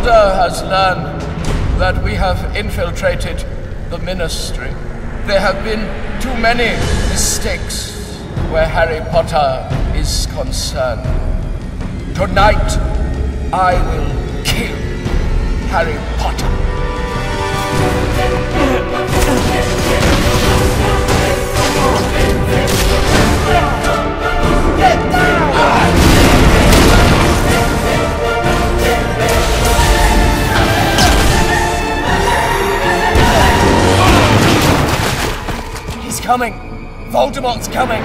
learn that we have infiltrated the ministry. There have been too many mistakes where Harry Potter is concerned. Tonight, I will kill Harry Potter. He's coming. Voldemort's coming.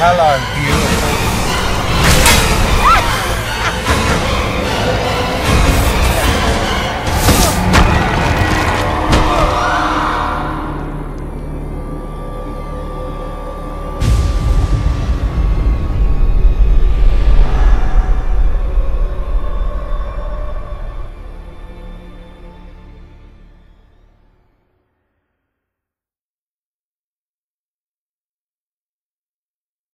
Hello.